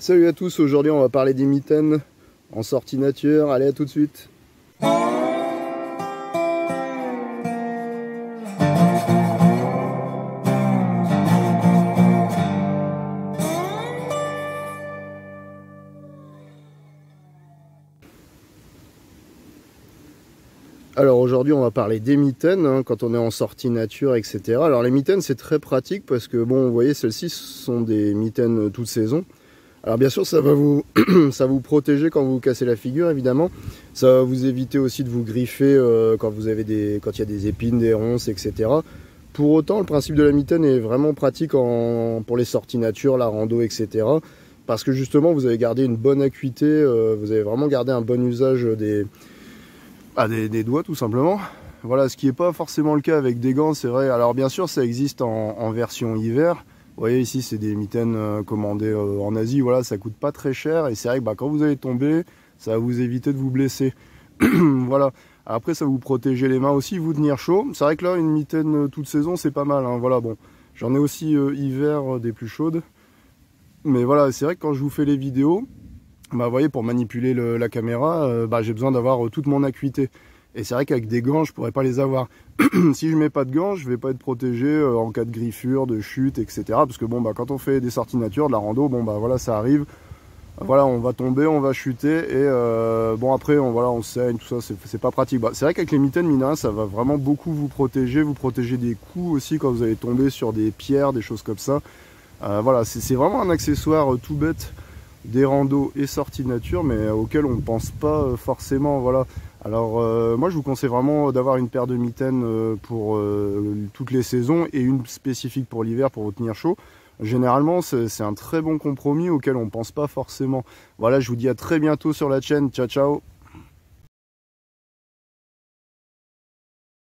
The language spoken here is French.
Salut à tous, aujourd'hui on va parler des mitaines en sortie nature. Allez, à tout de suite. Alors aujourd'hui on va parler des mitaines hein, quand on est en sortie nature etc. Alors les mitaines c'est très pratique parce que bon vous voyez celles-ci sont des mitaines toute saison. Alors bien sûr ça va vous ça vous protéger quand vous cassez la figure évidemment. Ça va vous éviter aussi de vous griffer euh, quand vous avez des quand il y a des épines, des ronces etc. Pour autant le principe de la mitaine est vraiment pratique pour les sorties nature, la rando etc. Parce que justement vous avez gardé une bonne acuité, euh, vous avez vraiment gardé un bon usage des des, doigts tout simplement. Voilà, ce qui n'est pas forcément le cas avec des gants, c'est vrai. Alors bien sûr, ça existe en, version hiver. Vous voyez ici, c'est des mitaines euh, commandées euh, en Asie. Voilà, ça coûte pas très cher et c'est vrai que bah, quand vous allez tomber, ça va vous éviter de vous blesser. voilà. Après, ça vous protéger les mains aussi, vous tenir chaud. C'est vrai que là, une mitaine euh, toute saison, c'est pas mal. Hein. Voilà, bon, j'en ai aussi hiver des plus chaudes. Mais voilà, c'est vrai que quand je vous fais les vidéos, bah, vous voyez, pour manipuler la caméra, bah, j'ai besoin d'avoir toute mon acuité. Et c'est vrai qu'avec des gants, je pourrais pas les avoir. si je mets pas de gants, je vais pas être protégé euh, en cas de griffure, de chute, etc. Parce que bon, bah, quand on fait des sorties nature, de la rando, bon, bah voilà, ça arrive. Voilà, on va tomber, on va chuter et bon après, on, voilà, on saigne, tout ça, c'est pas pratique. Bah, c'est vrai qu'avec les mitaines, mine ça va vraiment beaucoup vous protéger, vous protéger des coups aussi quand vous allez tomber sur des pierres, des choses comme ça. voilà, c'est vraiment un accessoire tout bête des randos et sorties nature, mais auxquels on ne pense pas euh, forcément. Voilà. Alors euh, moi je vous conseille vraiment d'avoir une paire de mitaines euh, pour toutes les saisons et une spécifique pour l'hiver pour vous tenir chaud. Généralement c'est un très bon compromis auquel on ne pense pas forcément. Voilà, je vous dis à très bientôt sur la chaîne. Ciao ciao